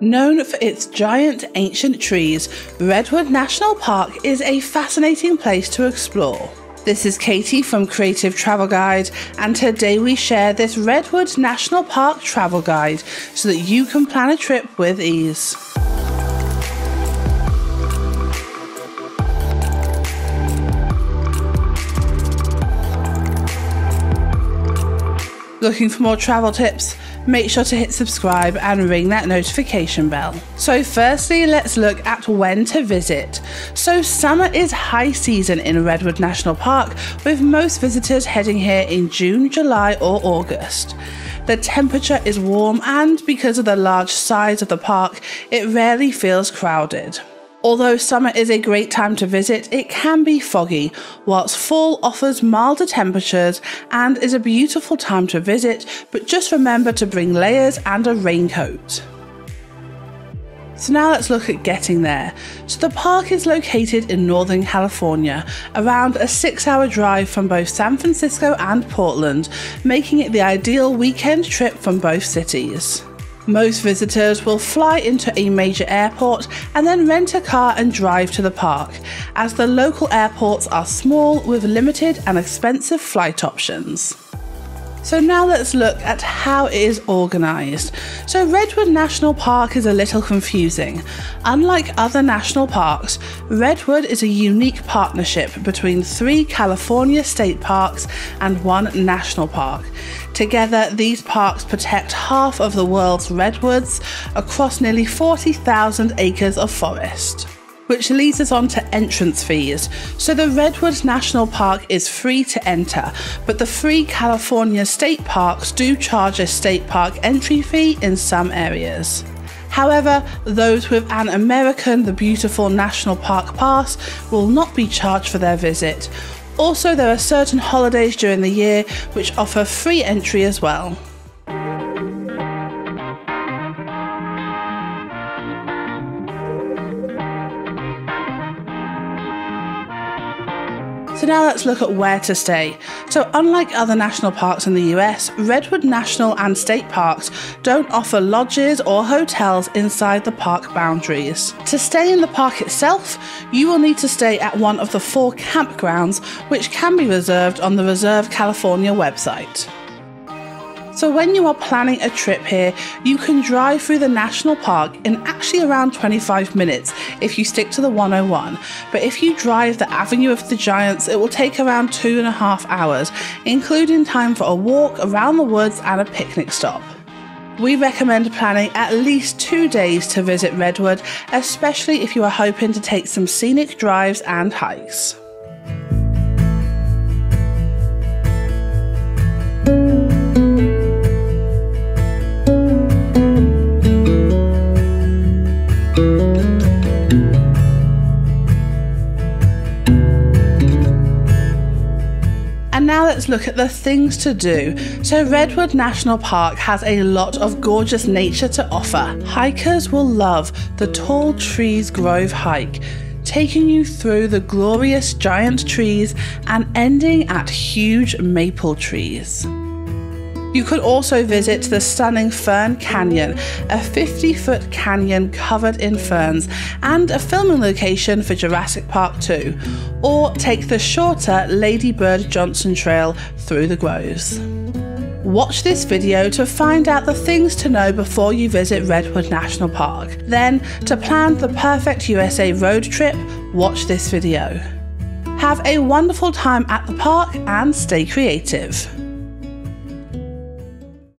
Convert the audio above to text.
Known for its giant ancient trees, Redwood National Park is a fascinating place to explore. This is Katie from Creative Travel Guide, and today we share this Redwood National Park travel guide so that you can plan a trip with ease. Looking for more travel tips? Make sure to hit subscribe and ring that notification bell. So, firstly, let's look at when to visit. So, summer is high season in Redwood National Park, with most visitors heading here in June, July, or August. The temperature is warm, and because of the large size of the park, it rarely feels crowded. Although summer is a great time to visit, it can be foggy, whilst fall offers milder temperatures and is a beautiful time to visit, but just remember to bring layers and a raincoat. So now let's look at getting there. So the park is located in Northern California, around a six hour drive from both San Francisco and Portland, making it the ideal weekend trip from both cities. Most visitors will fly into a major airport and then rent a car and drive to the park, as the local airports are small with limited and expensive flight options. So now let's look at how it is organised. So Redwood National Park is a little confusing. Unlike other national parks, Redwood is a unique partnership between three California state parks and one national park. Together, these parks protect half of the world's redwoods across nearly 40,000 acres of forest which leads us on to entrance fees. So the Redwoods National Park is free to enter, but the free California state parks do charge a state park entry fee in some areas. However, those with an American the Beautiful National Park Pass will not be charged for their visit. Also, there are certain holidays during the year which offer free entry as well. So now let's look at where to stay. So unlike other national parks in the US, Redwood National and State Parks don't offer lodges or hotels inside the park boundaries. To stay in the park itself, you will need to stay at one of the four campgrounds which can be reserved on the Reserve California website. So, when you are planning a trip here, you can drive through the national park in actually around 25 minutes if you stick to the 101. But if you drive the Avenue of the Giants, it will take around two and a half hours, including time for a walk around the woods and a picnic stop. We recommend planning at least two days to visit Redwood, especially if you are hoping to take some scenic drives and hikes. Now let's look at the things to do. So, Redwood National Park has a lot of gorgeous nature to offer. Hikers will love the Tall Trees Grove hike taking you through the glorious giant trees and ending at huge maple trees. You could also visit the stunning Fern Canyon, a 50 foot canyon covered in ferns and a filming location for Jurassic Park 2, or take the shorter Lady Bird Johnson Trail through the groves. Watch this video to find out the things to know before you visit Redwood National Park. Then, to plan the perfect USA road trip, watch this video. Have a wonderful time at the park and stay creative.